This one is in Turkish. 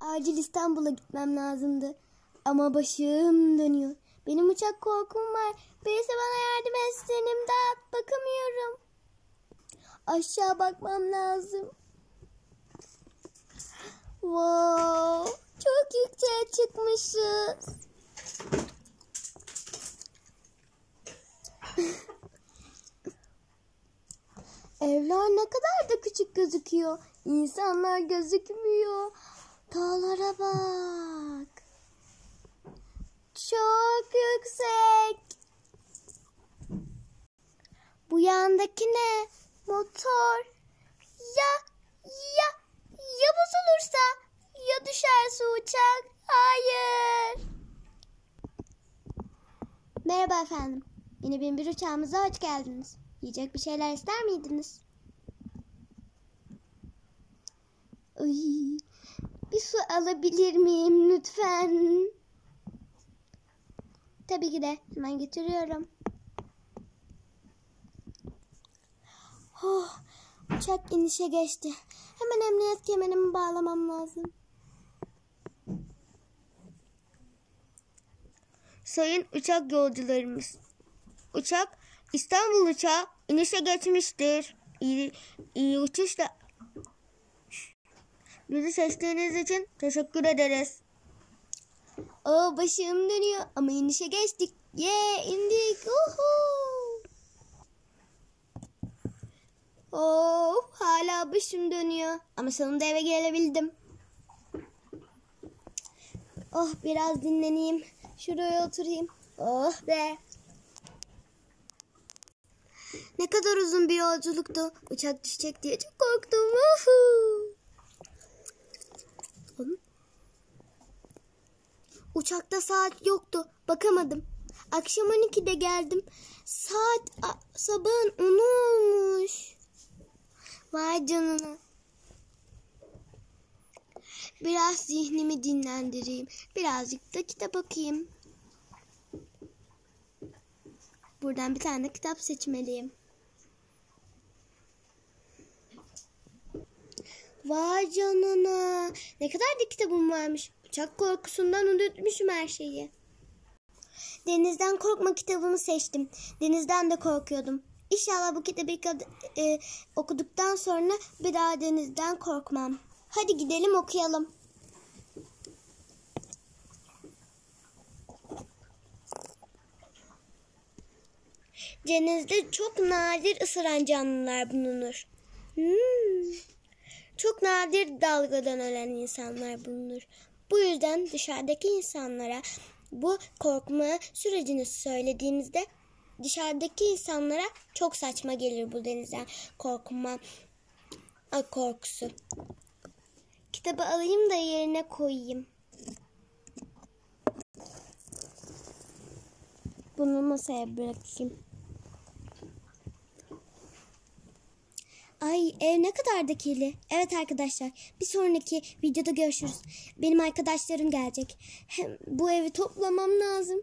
Acil İstanbul'a gitmem lazımdı. Ama başım dönüyor. Benim uçak korkum var. Birisi bana yardım etsin. İmdat bakamıyorum. Aşağı bakmam lazım. Wow, çok yükseğe çıkmışız. Evler ne kadar da küçük gözüküyor. İnsanlar gözükmüyor. Dağlara bak. Çok yüksek. Bu yandaki ne? Motor. Ya ya ya bozulursa ya düşerse uçak. Hayır. Merhaba efendim. Yine bin bir uçağımıza hoş geldiniz. Yiyecek bir şeyler ister miydiniz? Ay, bir su alabilir miyim lütfen? Tabii ki de hemen getiriyorum. Oh, uçak inişe geçti. Hemen emniyet kemerimi bağlamam lazım. Sayın uçak yolcularımız. Uçak İstanbul uçağı inişe geçmiştir. İyi, iyi uçuşla bizi seçtiğiniz için teşekkür ederiz. Oh başım dönüyor ama inişe geçtik. Yeah indik. Uhu. Oh hala başım dönüyor ama sonunda eve gelebildim. Oh biraz dinleneyim. Şuraya oturayım. Oh be. Ne kadar uzun bir yolculuktu. Uçak düşecek diye çok korktum. Uhu. Uçakta saat yoktu. Bakamadım. Akşam 12'de geldim. Saat sabahın 10'u olmuş. Vay canına. Biraz zihnimi dinlendireyim. Birazcık da kitap okuyayım. Buradan bir tane kitap seçmeliyim. Vay canına. Ne kadar da kitabım varmış. Uçak korkusundan unutmuşum her şeyi. Denizden korkma kitabımı seçtim. Denizden de korkuyordum. İnşallah bu kitabı e, okuduktan sonra bir daha denizden korkmam. Hadi gidelim okuyalım. Denizde çok nadir ısıran canlılar bulunur. Hmm. Çok nadir dalgadan ölen insanlar bulunur. Bu yüzden dışarıdaki insanlara bu korkma sürecini söylediğimizde dışarıdaki insanlara çok saçma gelir bu denizden korkma korkusu. Kitabı alayım da yerine koyayım. Bunu masaya bırakayım. Ay ev ne kadar da kirli. Evet arkadaşlar bir sonraki videoda görüşürüz. Benim arkadaşlarım gelecek. Hem bu evi toplamam lazım.